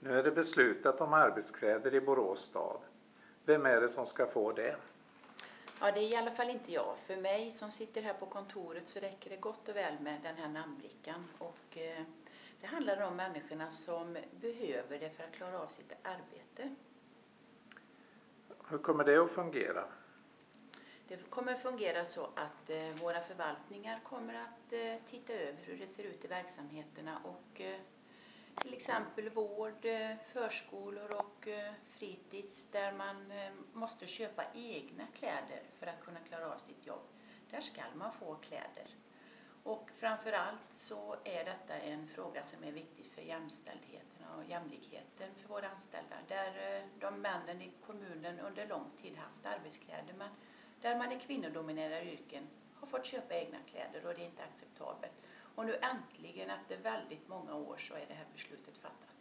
Nu är det beslutat om arbetskläder i Borås stad. Vem är det som ska få det? Ja, det är i alla fall inte jag. För mig som sitter här på kontoret så räcker det gott och väl med den här namnbrickan. Och, eh, det handlar om människorna som behöver det för att klara av sitt arbete. Hur kommer det att fungera? Det kommer att fungera så att eh, våra förvaltningar kommer att eh, titta över hur det ser ut i verksamheterna och eh, till exempel vård, eh, förskolor och eh, fritids där man eh, måste köpa egna kläder för att kunna klara av sitt jobb. Där ska man få kläder. Och framför allt så är detta en fråga som är viktig för jämställdheten och jämlikheten för våra anställda. Där de männen i kommunen under lång tid haft arbetskläder men där man i kvinnodominerade yrken har fått köpa egna kläder och det är inte acceptabelt. Och nu äntligen efter väldigt många år så är det här beslutet fattat.